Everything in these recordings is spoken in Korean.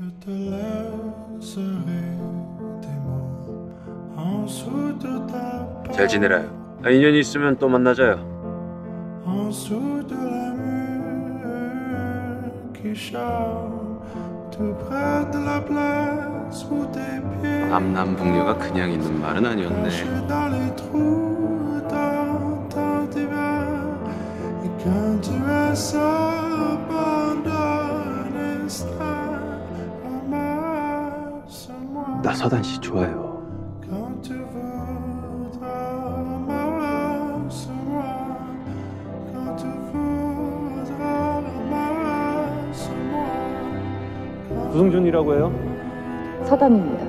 Je te laisserai 잘 지내라요. 아, 인연이 있으면 또 만나자요. 남남북녀가 그냥 있는 말은 아니었네. 나 서단 씨 좋아요. 구승준이라고 해요. 서담입니다.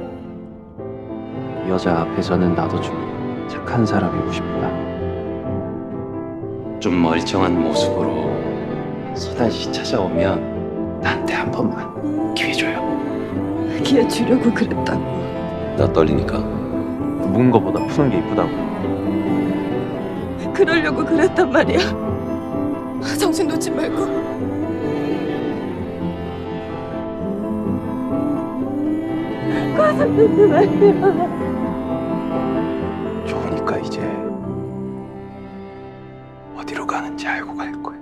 여자 앞에서는 나도 좀 착한 사람이고 싶다. 좀 멀쩡한 모습으로 서단 씨 찾아오면 나한테 한 번만. 기회 주려고 그랬다고. 나 떨리니까 묵은 거보다 푸는 게 이쁘다고. 그러려고 그랬단 말이야. 정신 놓지 말고. 가슴 놓지 말고. 좋으니까 이제 어디로 가는지 알고 갈 거야.